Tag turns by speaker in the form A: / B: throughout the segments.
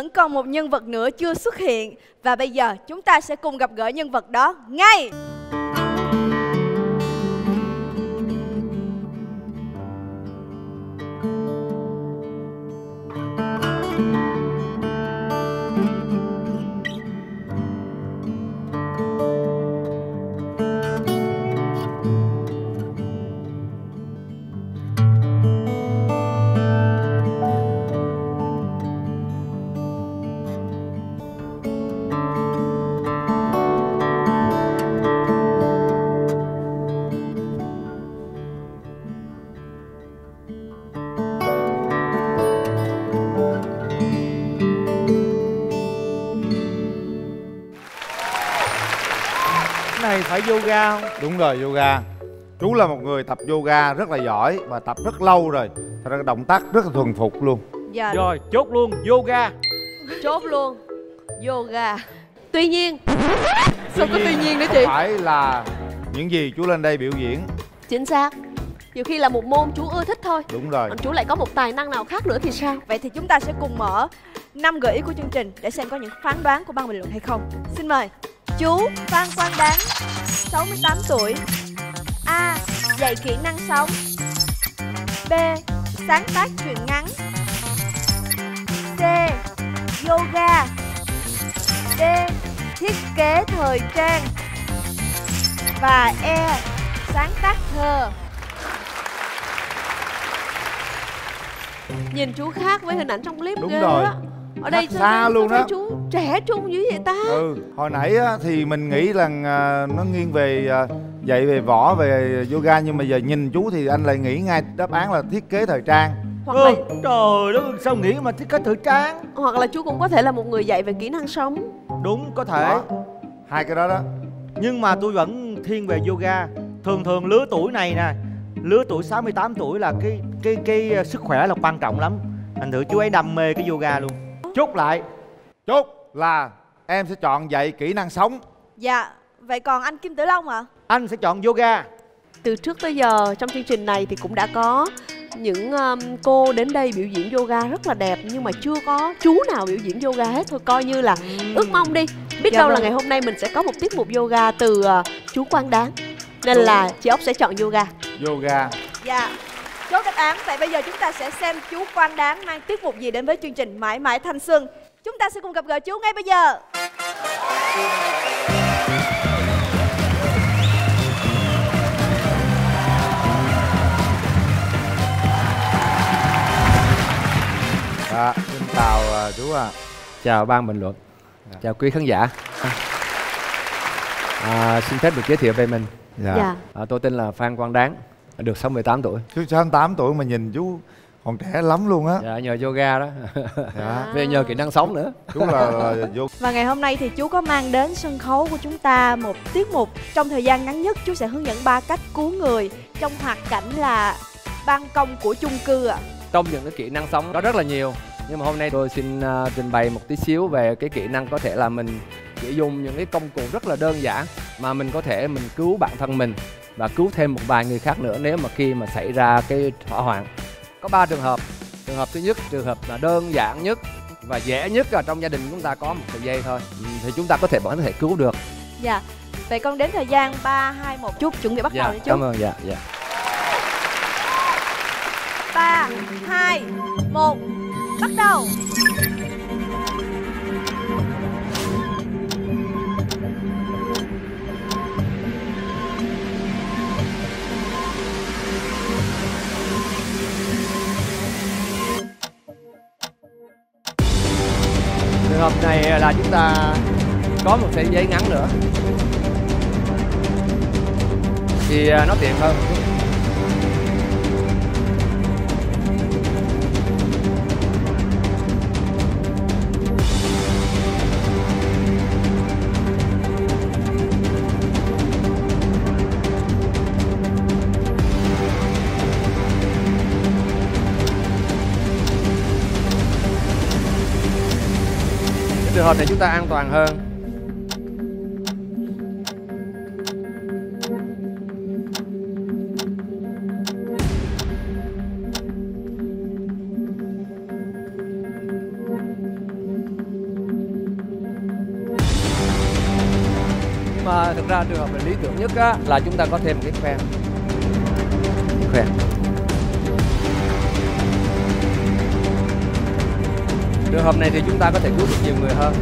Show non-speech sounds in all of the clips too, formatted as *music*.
A: Vẫn còn một nhân vật nữa chưa xuất hiện. Và bây giờ chúng ta sẽ cùng gặp gỡ nhân vật đó ngay.
B: Phải yoga không?
C: Đúng rồi yoga. Chú là một người tập yoga rất là giỏi Và tập rất lâu rồi. Thật ra động tác rất là thuần phục luôn.
A: Dạ.
B: Rồi chốt luôn yoga.
A: Chốt luôn Yoga. Tuy nhiên Sao có tuy nhiên nữa chị?
C: Phải là những gì chú lên đây biểu diễn.
D: Chính xác. Nhiều khi là một môn chú ưa thích thôi.
C: Đúng rồi.
D: Còn chú lại có một tài năng nào khác nữa thì sao?
A: Vậy thì chúng ta sẽ cùng mở năm gợi ý của chương trình để xem có những phán đoán của ban bình luận hay không. Xin mời. Chú Phan Quang Đáng, 68 tuổi. A. Dạy kỹ năng sống. B. Sáng tác truyện ngắn. C. Yoga. D. Thiết kế thời trang. Và E. Sáng tác thơ.
D: Nhìn chú khác với hình ảnh trong clip
C: Đúng
D: ghê
C: rồi.
D: á. Ở đây sao-
C: xa
D: sao
C: luôn đó.
D: chú trẻ trung dữ vậy ta?
C: Ừ Hồi nãy á, thì mình nghĩ là à, nó nghiêng về à, dạy về võ về yoga Nhưng mà giờ nhìn chú thì anh lại nghĩ ngay đáp án là thiết kế thời trang.
D: Hoặc
B: ừ,
D: là
B: Trời đất sao nghĩ mà thiết kế thời trang?
D: Hoặc là chú cũng có thể là một người dạy về kỹ năng sống.
B: Đúng có thể.
C: Đó. Hai cái đó đó.
B: Nhưng mà tôi vẫn thiên về yoga. Thường thường lứa tuổi này nè Lứa tuổi 68 tuổi là cái cái cái uh, sức khỏe là quan trọng lắm. Thành thử chú ấy đam mê cái yoga luôn Chốt lại.
C: Chốt là em sẽ chọn dạy kỹ năng sống.
A: Dạ. Vậy còn anh Kim Tử Long ạ?
B: Anh sẽ chọn yoga.
D: Từ trước tới giờ trong chương trình này thì cũng đã có những um, cô đến đây biểu diễn yoga rất là đẹp nhưng mà chưa có chú nào biểu diễn yoga hết. Thôi coi như là ước mong đi. Biết
A: Dạ
D: đâu là
A: vâng.
D: ngày hôm nay mình sẽ có một tiết mục yoga từ uh, chú Quang Đáng nên là chị ốc sẽ chọn yoga.
C: Yoga.
A: Dạ. Chốt đáp án. Vậy bây giờ chúng ta sẽ xem chú Quang Đáng mang tiết mục gì đến với chương trình Mãi Mãi Thanh Xuân. Chúng ta sẽ cùng gặp gỡ chú ngay bây giờ.
C: Dạ, xin chào à, chú ạ.
E: Chào ban bình luận. Chào quý khán giả. À, Xin phép được giới thiệu về mình.
C: Dạ,
D: dạ
E: à, Tôi tên là Phan Quang Đáng Được 68 tuổi.
C: Chú 68 tuổi mà nhìn chú còn trẻ lắm luôn á.
E: Dạ, Nhờ yoga đó.
C: Dạ, *laughs*
E: Về nhờ kỹ năng sống nữa.
C: Chú là, là vô
A: Và ngày hôm nay thì chú có mang đến sân khấu của chúng ta một tiết mục. Trong thời gian ngắn nhất chú sẽ hướng dẫn ba cách cứu người trong hoạt cảnh là ban công của chung cư ạ.
E: Trong những cái kỹ năng sống đó rất là nhiều. Nhưng mà hôm nay tôi xin à, trình bày một tí xíu về cái kỹ năng có thể là mình chỉ dùng những cái công cụ rất là đơn giản mà mình có thể mình cứu bản thân mình và cứu thêm một vài người khác nữa nếu mà khi mà xảy ra cái hỏa hoạn có ba trường hợp trường hợp thứ nhất trường hợp là đơn giản nhất và dễ nhất là trong gia đình chúng ta có một sợi dây thôi Ừ, thì chúng ta có thể vẫn có thể cứu được
A: Dạ. Vậy con đến thời gian 3 2 1 chút chuẩn bị bắt đầu
E: dạ
A: đi chú.
E: cảm ơn dạ dạ
A: 3 2 1 bắt đầu.
E: Này là chúng ta có một sợi dây ngắn nữa. Thì à, nó tiện hơn. cái trường hợp này chúng ta an toàn hơn. Mà thực ra trường hợp lý tưởng nhất á, là chúng ta có thêm cái khoen khoen trường hợp này thì chúng ta có thể cứu được nhiều người hơn.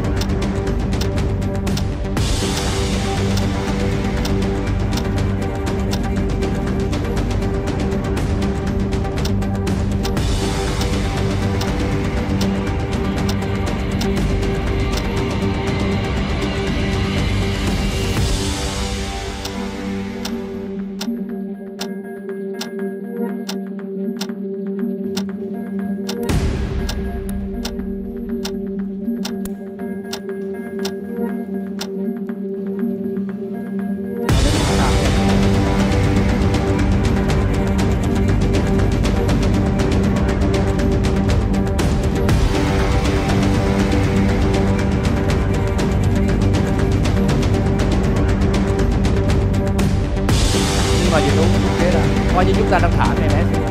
E: Chị tú không kế ra coi như chúng ta đang thả bé xuống.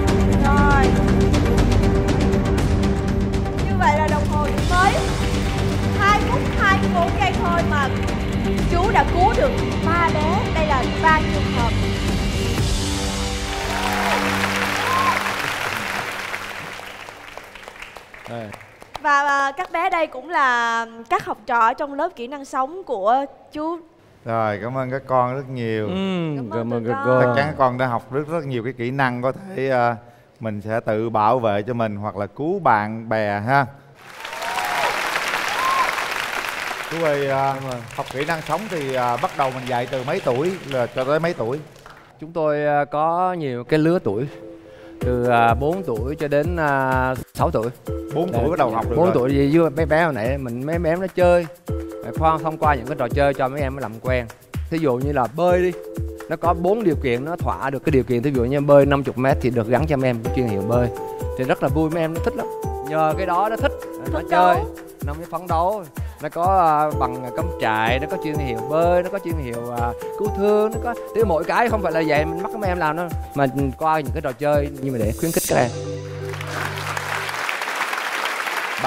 A: Rồi Như vậy là đồng hồ chỉ mới 2 phút 24 giây thôi mà chú đã cứu được ba bé Đây là ba trường hợp
E: Đây.
A: Và, và các bé đây cũng là các học trò trong lớp kỹ năng sống của chú
C: rồi cảm ơn các con rất nhiều.
A: Cảm
E: cảm
A: ơn
E: các
A: con.
C: chắc chắn các con đã học rất rất nhiều cái kỹ năng có thể ờ, mình sẽ tự bảo vệ cho mình hoặc là cứu bạn bè ha. Chú ơi ờ, học kỹ năng sống thì ờ, bắt đầu mình dạy từ mấy tuổi là cho tới mấy tuổi?
E: Chúng tôi có nhiều cái lứa tuổi từ à, 4 tuổi cho đến à, 6 tuổi.
C: 4 tuổi bắt đầu học được
E: 4
C: rồi.
E: tuổi gì với bé bé hồi nãy mình mấy bé nó chơi Rồi khoan thông qua những cái trò chơi cho mấy em nó làm quen. Thí dụ như là bơi đi. Nó có bốn điều kiện nó thỏa được cái điều kiện. Thí dụ như bơi 50 mét thì được gắn cho mấy em cái chuyên hiệu bơi. Thì rất là vui mấy em nó thích lắm. Nhờ cái đó nó thích. Nó
A: Phấn
E: chơi.
A: đấu.
E: nó mới phấn đấu. Nó có à, bằng cắm trại nó có chuyên hiệu bơi nó có chuyên hiệu à, cứu thương nó có thì mỗi cái không phải là vậy. Mình bắt các em làm đâu. Mà qua những cái trò chơi. Nhưng mà để khuyến khích các em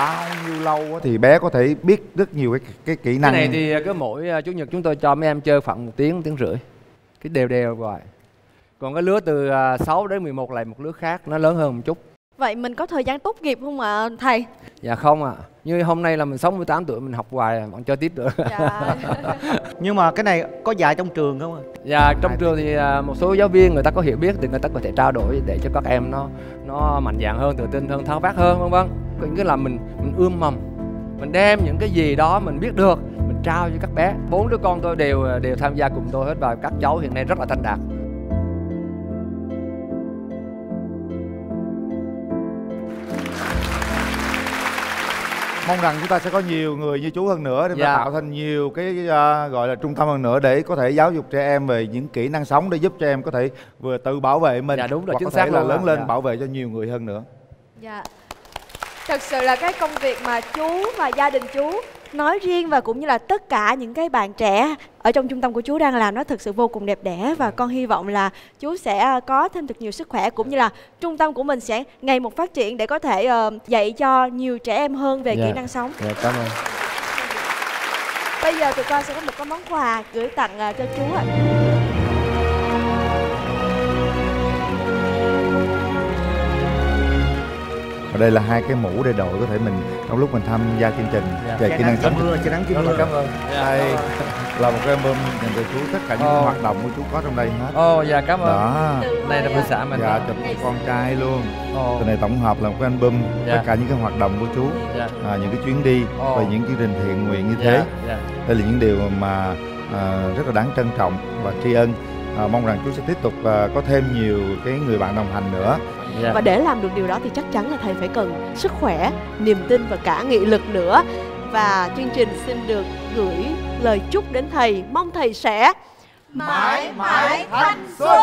C: bao nhiêu lâu thì bé có thể biết rất nhiều cái cái kỹ
E: cái
C: năng.
E: này thì cứ mỗi à, chủ nhật chúng tôi cho mấy em chơi khoảng một tiếng tiếng rưỡi. Cái đều đều rồi còn cái lứa từ à, 6 đến 11 là một lứa khác nó lớn hơn một chút.
A: Vậy mình có thời gian tốt nghiệp không ạ thầy?
E: dạ không ạ. Như hôm nay là mình 68 tuổi mình học hoài vẫn chơi tiếp được.
A: Dạ. *laughs*
B: nhưng mà cái này có dạy trong trường không ạ?
E: Dạ trong trường thì à, một số giáo viên người ta có hiểu biết thì người ta có thể trao đổi để cho các em nó nó mạnh dạn hơn, tự tin hơn, tháo vát hơn vân vân. Cũng như là mình mình ươm mầm, mình đem những cái gì đó mình biết được mình trao cho các bé. Bốn đứa con tôi đều đều tham gia cùng tôi hết và các cháu hiện nay rất là thành đạt.
C: mong rằng chúng ta sẽ có nhiều người như chú hơn nữa để
E: Dạ.
C: tạo thành nhiều cái ờ, gọi là trung tâm hơn nữa để có thể giáo dục trẻ em về những kỹ năng sống để giúp cho em có thể vừa tự bảo vệ mình
E: Dạ, đúng rồi,
C: hoặc
E: chính
C: có thể
E: xác
C: là lớn lên
E: Dạ.
C: bảo vệ cho nhiều người hơn nữa
A: Dạ. Thật sự là cái công việc mà chú và gia đình chú nói riêng và cũng như là tất cả những cái bạn trẻ ở trong trung tâm của chú đang làm nó thực sự vô cùng đẹp đẽ và con hy vọng là chú sẽ à, có thêm thật nhiều sức khỏe cũng như là trung tâm của mình sẽ ngày một phát triển để có thể ờ, dạy cho nhiều trẻ em hơn về
E: Dạ.
A: kỹ năng sống.
E: Dạ cảm ơn.
A: Bây giờ tụi con sẽ có một cái món quà gửi tặng à, cho chú ạ.
C: và đây là hai cái mũ để đội có thể mình trong lúc mình tham gia chương trình
E: Dạ.
C: về kỹ năng sống
B: mưa che nắng
E: là
B: mưa
E: cảm ơn.
C: đây là một cái album dành cho chú tất cả những cái hoạt động của chú có trong đây hết
E: Ồ dạ cảm ơn.
C: đó
E: Đây là bữa xã mình.
C: dạ chụp con trai luôn cái này tổng hợp là một cái album
E: Dạ.
C: tất cả những cái hoạt động của chú
E: Dạ.
C: à, những cái chuyến đi
E: Ồ.
C: và những chương trình thiện nguyện như
E: Dạ,
C: thế
E: dạ.
C: đây là những điều mà à, rất là đáng trân trọng và tri ân à, mong rằng chú sẽ tiếp tục à, có thêm nhiều cái người bạn đồng hành nữa
E: Dạ.
D: Và để làm được điều đó thì chắc chắn là thầy phải cần sức khỏe, niềm tin và cả nghị lực nữa. Và chương trình xin được gửi lời chúc đến thầy, mong thầy sẽ
A: mãi mãi thanh xuân.